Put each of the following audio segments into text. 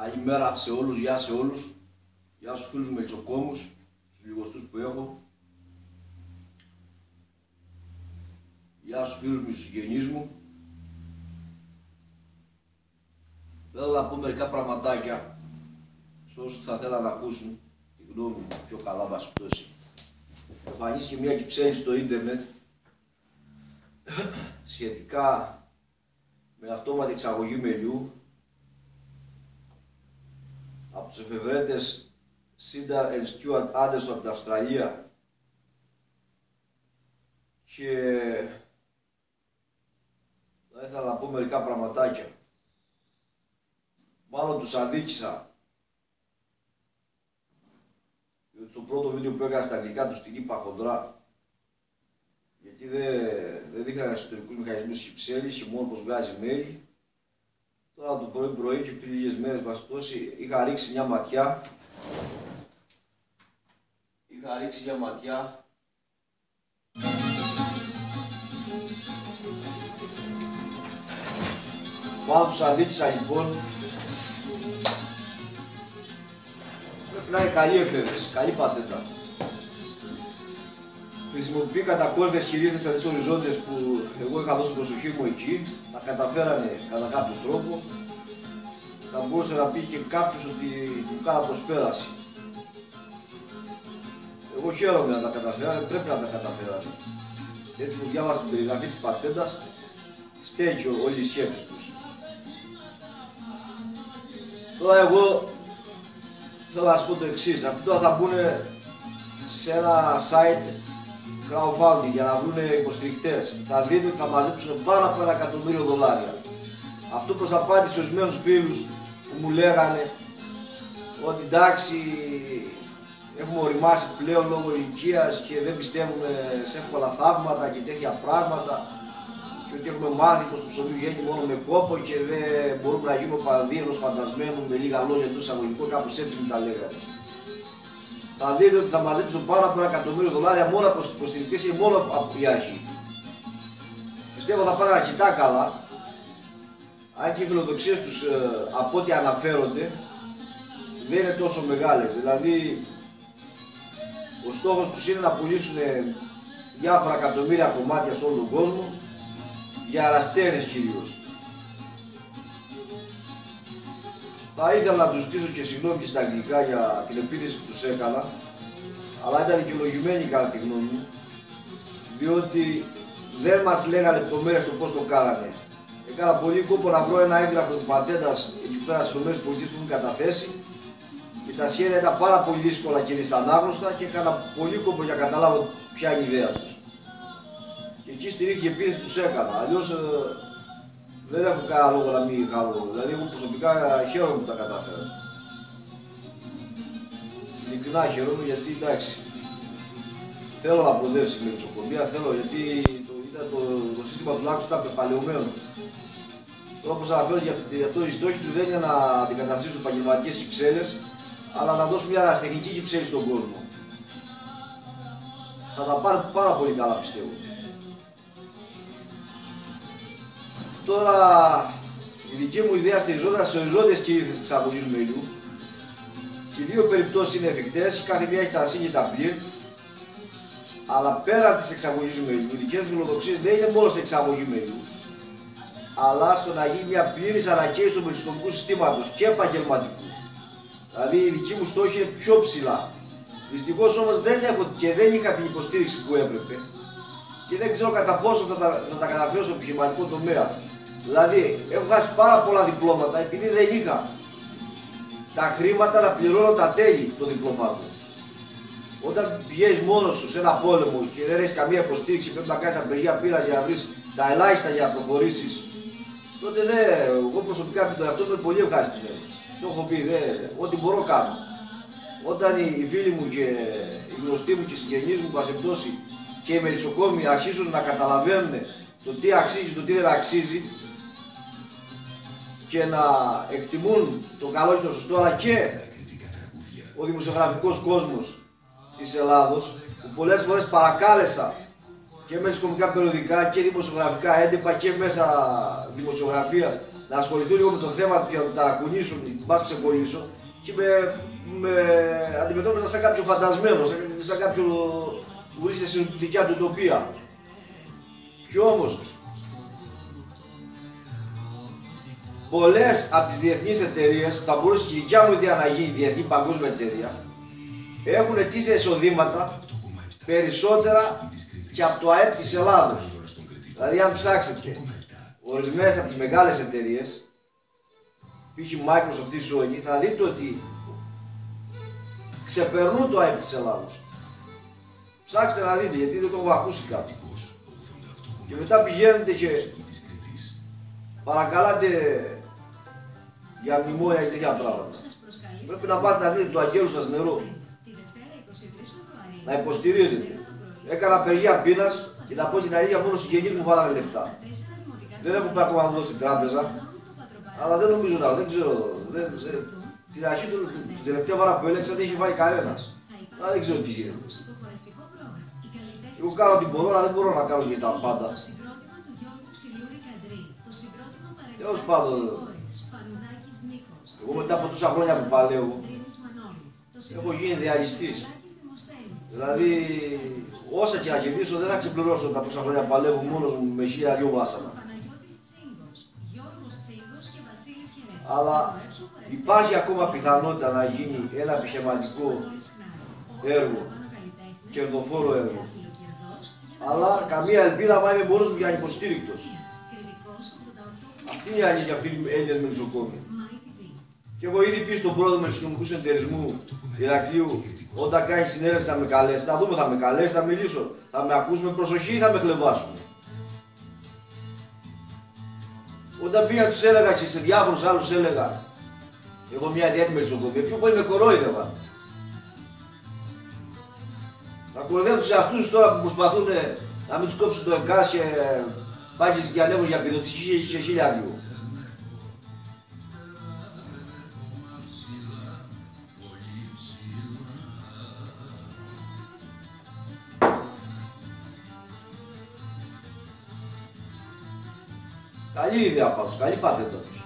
Καλημέρα σε όλους, γεια σε όλους. Γεια στους φίλους μελισσοκόμους, στους λιγοστούς που έχω. Γεια στους φίλους μου, στους γενείς μου. Θέλω να πω μερικά πραγματάκια σε όσους θα θέλαν να ακούσουν τη γνώμη μου πιο καλά μας πτώση. Εμφανίστηκε μια κυψέλη στο ίντερνετ σχετικά με αυτόματη εξαγωγή μελιού από τους εφευρέτες Σίντα and Stuart Anderson από την Αυστραλία και θα ήθελα να πω μερικά πραγματάκια. Μάλλον τους αδίκησα. Διότι το πρώτο βίντεο που έκανα στα αγγλικά τους την είπα χοντρά. Γιατί δεν, δεν δείχναν εσωτερικούς μηχανισμούς κυψέλης και μόνο πως βγάζει μέλη Τώρα το πρωί πρωί και πριν λίγες μέρες τόση, είχα ρίξει μια ματιά. Είχα ρίξει μια ματιά. Πάνω τους αδίκησα λοιπόν. Πρέπει να είναι καλή εφεύρεση, καλή πατέντα. Χρησιμοποιεί κατακόρυφες κυρίες σαν τις οριζόντιες που εγώ είχα δώσει προσοχή μου εκεί. Τα καταφέρανε κατά κάποιο τρόπο. Θα μπορούσε να πει και κάποιος ότι μου κάνα προσπέραση. Εγώ χαίρομαι να τα καταφέρανε, πρέπει να τα καταφέρανε. Έτσι που διάβασα την περιγραφή της πατέντας, στέκει όλη η σκέψη τους. Τώρα εγώ θέλω να σας πω το εξής. Αυτοί τώρα θα μπουν σε ένα site crowdfunding για να βρουν υποστηρικτές. Θα δίνουν, θα μαζέψουν πάνω από ένα εκατομμύριο δολάρια. Αυτό προς απάντηση σε ορισμένους φίλους που μου λέγανε ότι εντάξει έχουμε οριμάσει πλέον λόγω ηλικίας και δεν πιστεύουμε σε εύκολα θαύματα και τέτοια πράγματα και ότι έχουμε μάθει πως το ψωμί βγαίνει μόνο με κόπο και δεν μπορούμε να γίνουμε παραδείγματος ενός φαντασμένου με λίγα λόγια του εισαγωγικού, κάπως έτσι μου τα λέγανε θα δείτε ότι θα μαζέψουν πάνω από ένα εκατομμύριο δολάρια μόνο από τι υποστηρικτέ ή μόνο από την αρχή. Πιστεύω θα πάνε αρκετά καλά. Αν και οι φιλοδοξίες τους ε, από ό,τι αναφέρονται δεν είναι τόσο μεγάλες. Δηλαδή, ο στόχος τους είναι να πουλήσουν διάφορα εκατομμύρια κομμάτια σε όλο τον κόσμο για αραστέρες κυρίως. Θα ήθελα να τους ζητήσω και συγγνώμη και στα αγγλικά για την επίθεση που τους έκανα, αλλά ήταν δικαιολογημένη κατά τη γνώμη μου, διότι δεν μας λέγανε λεπτομέρειες το πώς το κάνανε. Έκανα πολύ κόπο να βρω ένα έγγραφο του πατέντας εκεί πέρα στι ΗΠΑ που έχουν καταθέσει και τα σχέδια ήταν πάρα πολύ δύσκολα και δυσανάγνωστα και έκανα πολύ κόπο για να καταλάβω ποια είναι η ιδέα τους. Και εκεί στη ρίχη επίθεση τους έκανα. Αλλιώς ε, δεν έχω κανένα λόγο να μην χαρώ. Δηλαδή, εγώ προσωπικά χαίρομαι που τα κατάφερα. Ειλικρινά χαίρομαι γιατί εντάξει. Θέλω να προοδεύσει με νοσοκομεία, θέλω γιατί το, ήταν το, το σύστημα του λάξου ήταν πεπαλαιωμένο. Τώρα όπως αναφέρω για αυτό η στόχη τους δεν είναι να αντικαταστήσουν επαγγελματικές κυψέλες, αλλά να δώσουν μια αεραστεχνική κυψέλη στον κόσμο. Θα τα πάρουν πάρα πολύ καλά πιστεύω. Τώρα η δική μου ιδέα στηριζόταν σε οριζόντιε κυρίε εξαγωγή μελιού. Και οι δύο περιπτώσεις είναι εφικτές, κάθε μία έχει τα σύν και τα πλήρ. Αλλά πέρα της εξαγωγής μελιού, οι δικές μου φιλοδοξίες δεν είναι μόνο στην εξαγωγή μελιού, αλλά στο να γίνει μια πλήρης ανακαίωση του μελισσοκομικού συστήματος και επαγγελματικού. Δηλαδή η δική μου στόχη είναι πιο ψηλά. Δυστυχώς όμως δεν έχω και δεν είχα την υποστήριξη που έπρεπε και δεν ξέρω κατά πόσο θα τα, θα τα καταφέρω στο επιχειρηματικό τομέα. Δηλαδή, έχω βγάσει πάρα πολλά διπλώματα επειδή δεν είχα τα χρήματα να πληρώνω τα τέλη των διπλωμάτων. Όταν πηγαίνεις μόνος σου σε ένα πόλεμο και δεν έχεις καμία υποστήριξη, πρέπει να κάνεις απεργία πείρας για να βρεις τα ελάχιστα για να προχωρήσεις, τότε δεν. Εγώ προσωπικά με το εαυτό είμαι πολύ ευχαριστημένος. Το έχω πει, δε, ό,τι μπορώ κάνω. Όταν οι φίλοι μου και οι γνωστοί μου και οι συγγενείς μου, πασεπτώσει, και οι μελισσοκόμοι αρχίζουν να καταλαβαίνουν το τι αξίζει, το τι δεν αξίζει και να εκτιμούν το καλό και το σωστό, αλλά και ο δημοσιογραφικός κόσμος της Ελλάδος, που πολλές φορές παρακάλεσα και με κομικά περιοδικά και δημοσιογραφικά έντυπα και μέσα δημοσιογραφίας να ασχοληθούν λίγο με το θέμα και να το ταρακουνήσουν, μπα ξεκολλήσω και με, με αντιμετώπισαν σαν κάποιο φαντασμένο, σαν κάποιο που βρίσκεται στην δικιά του τοπία. Και όμως, πολλές από τις διεθνείς εταιρείες που θα μπορούσε και η δικιά μου ιδέα να γίνει διεθνή παγκόσμια εταιρεία έχουν αιτήσει εισοδήματα περισσότερα και από το ΑΕΠ της Ελλάδος. Δηλαδή αν ψάξετε ορισμένες από τις μεγάλες εταιρείες π.χ. Microsoft ή Sony θα δείτε ότι ξεπερνούν το ΑΕΠ της Ελλάδος. Ψάξτε να δείτε γιατί δεν το έχω ακούσει κάτι. Και μετά πηγαίνετε και παρακαλάτε για μνημόνια και τέτοια πράγματα. Πρέπει να πάτε να δείτε το αγγέλου σας νερό. Να υποστηρίζετε. Έκανα απεργία πείνας και θα πω την αλήθεια μόνο συγγενείς μου βάλανε λεφτά. Δεν έχω πάει ακόμα να δω στην τράπεζα, αλλά δεν νομίζω να, δεν ξέρω. Δεν, δεν, την αρχή του, την τελευταία φορά που έλεξα δεν είχε βάλει κανένας. Αλλά δεν ξέρω τι γίνεται. Εγώ κάνω ό,τι μπορώ, αλλά δεν μπορώ να κάνω και τα πάντα. Τέλο πάντων, εγώ μετά από τόσα χρόνια που παλεύω, έχω γίνει διαλυστής. Δηλαδή, όσα και να κερδίσω δεν θα ξεπληρώσω τα τόσα χρόνια που παλεύω μόνος μου με χίλια δυο βάσανα. Αλλά υπάρχει ακόμα πιθανότητα να γίνει ένα επιχειρηματικό έργο, κερδοφόρο έργο. Αλλά καμία ελπίδα μα είμαι μόνος μου για υποστήρικτος. Αυτή είναι η αλήθεια φίλοι Έλληνες με νοσοκόμοι. Και έχω ήδη πεις στον πρόεδρο με συνεταιρισμού Ηρακλείου, όταν κάνει συνέλευση θα με καλέσει. Θα δούμε, θα με καλέσει, θα μιλήσω. Θα με ακούσουμε με προσοχή ή θα με χλεβάσουν. Όταν πήγα τους έλεγα και σε διάφορους άλλους έλεγα, εγώ μια ιδιαίτερη μελισσοκομεία, πιο πολύ με κορόιδευα. Να κοροϊδεύουν τους εαυτούς τώρα που προσπαθούν να μην τους κόψουν το εγκάς και πάει και ανέβουν για επιδοτήσεις και χίλια δυο. Καλή ιδέα πάντως, καλή πατέντα τους.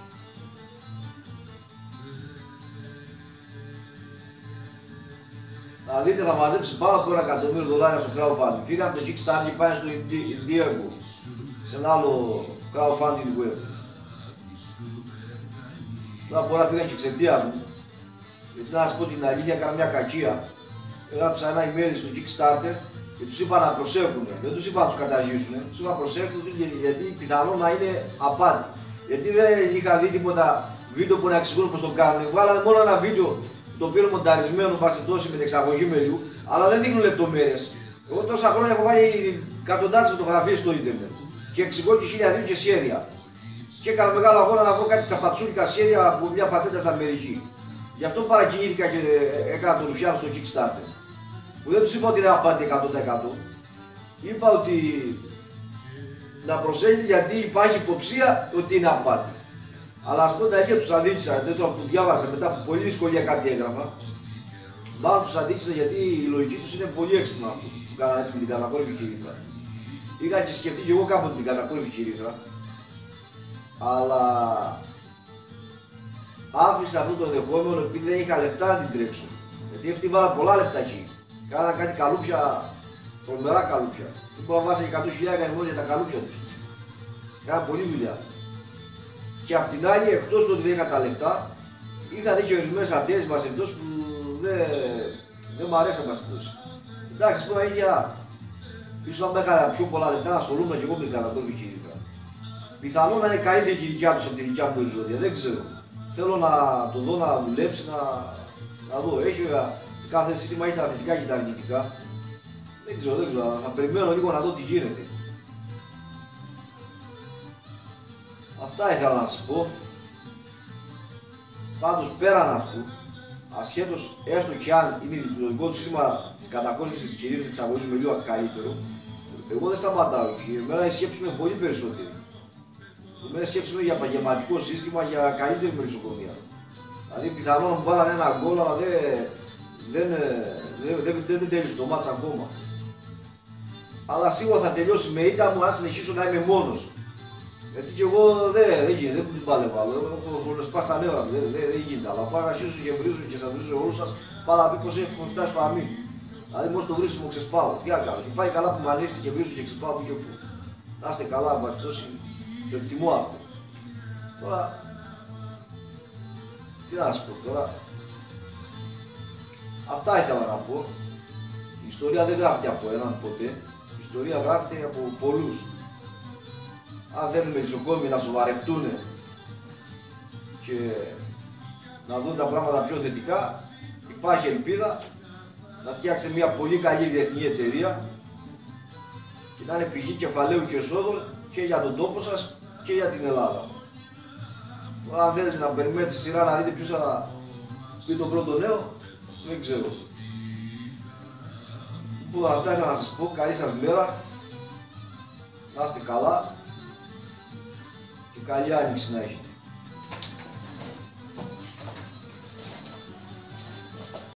Να δείτε θα μαζέψει πάνω από ένα εκατομμύριο δολάρια στο crowdfunding. Φύγαμε το Kickstarter και πάνε στο Indiegogo, σε ένα άλλο crowdfunding web. Τώρα μπορεί να φύγαν και εξαιτίας μου, γιατί να σας πω την αλήθεια, έκανα μια κακία. Έγραψα ένα email στο Kickstarter και τους είπα να προσέχουν. Δεν τους είπα να τους καταργήσουν. Τους είπα προσέχουν γιατί πιθανόν να είναι απάτη. Γιατί δεν είχα δει τίποτα βίντεο που να εξηγούν πώς το κάνουν. Βάλανε μόνο ένα βίντεο το οποίο είναι μονταρισμένο βάσει τόση με εξαγωγή μελιού, αλλά δεν δείχνουν λεπτομέρειες. Εγώ τόσα χρόνια έχω βάλει εκατοντάδες φωτογραφίες στο ίντερνετ και εξηγώ και χίλια δύο και σχέδια. Και έκανα μεγάλο αγώνα να βρω κάτι τσαπατσούλικα σχέδια από μια πατέντα στην Αμερική. Γι' αυτό παρακινήθηκα και έκανα το ρουφιάνο στο Kickstarter που δεν τους είπα ότι είναι απάτη 100%. Είπα ότι να προσέχει γιατί υπάρχει υποψία ότι είναι απάτη. Αλλά ας πούμε τα ίδια τους αδίκησα, δεν το που διάβασα μετά από πολύ δυσκολία κάτι έγραφα. Μάλλον τους αδίκησα γιατί η λογική τους είναι πολύ έξυπνα που κάνανε έτσι με την κατακόρυφη κυρίθρα. Είχα και σκεφτεί και εγώ κάποτε την κατακόρυφη κυρίθρα. Αλλά άφησα αυτό το δεχόμενο επειδή δεν είχα λεφτά να την τρέξω. Γιατί αυτή βάλα πολλά λεφτά εκεί. Κάνα κάτι καλούπια, τρομερά καλούπια. Δεν μπορεί να βάσει 100 χιλιάδε μόνο για τα καλούπια τους. Κάνα πολύ δουλειά. Και απ' την άλλη, εκτός του ότι δεν είχα τα λεφτά, είχα δει και ορισμένες ατέλειε μας εντό που δεν, δεν μου αρέσαν μας Εντάξει, πω αλήθεια, ίσως αν έκανα πιο πολλά λεφτά να ασχολούμαι και εγώ με την κατατόπι κινήτρα. Πιθανόν να είναι καλύτερη και η δικιά τους από τη δικιά μου οριζόντια, δεν ξέρω. Θέλω να το δω να δουλέψει, να, να δω. Έχει Κάθε σύστημα έχει τα θετικά και τα αρνητικά. Δεν ξέρω, δεν ξέρω. Θα περιμένω λίγο να δω τι γίνεται. Αυτά ήθελα να σας πω. Πάντως πέραν αυτού, ασχέτως έστω και αν είναι το δικό του σύστημα της κατακόρυφης της κυρίας εξαγωγής με λίγο καλύτερο, εγώ δεν σταματάω εκεί. Εμένα η σκέψη μου είναι πολύ περισσότερη. Εμένα η σκέψη μου είναι για επαγγελματικό σύστημα, για καλύτερη μερισσοκομεία. Δηλαδή πιθανόν να μου βάλανε ένα γκολ, αλλά δεν, δεν, ε, δεν, δεν, δεν, δεν τέλειωσε το μάτς ακόμα. Αλλά σίγουρα θα τελειώσει με ήττα μου αν συνεχίσω να είμαι μόνος. Γιατί και εγώ δεν, δεν γίνεται, δεν την παλεύω άλλο. Έχω σπάσει τα νεύρα μου, δεν, δεν, δεν γίνεται. Αλλά πάω να σου και βρίζω και σα βρίζω όλους σας, πάω να πει πω έχω φτάσει στο αμήν. Δηλαδή, μόλις το βρίσκω, ξεσπάω. Τι να κάνω. Και πάει καλά που με ανήστη και βρίζω και ξεσπάω που και που. Να είστε καλά, εν πάση τόση, το εκτιμώ αυτό. Τώρα, τι να σου πω τώρα. Αυτά ήθελα να πω. Η ιστορία δεν γράφεται από έναν ποτέ. Η ιστορία γράφεται από πολλούς αν θέλουν οι νοσοκόμοι να σοβαρευτούν και να δουν τα πράγματα πιο θετικά, υπάρχει ελπίδα να φτιάξει μια πολύ καλή διεθνή εταιρεία και να είναι πηγή κεφαλαίου και εσόδων και για τον τόπο σας και για την Ελλάδα. Αν θέλετε να περιμένετε στη σειρά να δείτε ποιος θα πει τον πρώτο νέο, δεν ξέρω. Λοιπόν, αυτά ήθελα να σας πω. Καλή σας μέρα. Να είστε καλά. Καλή άνοιξη να έχετε.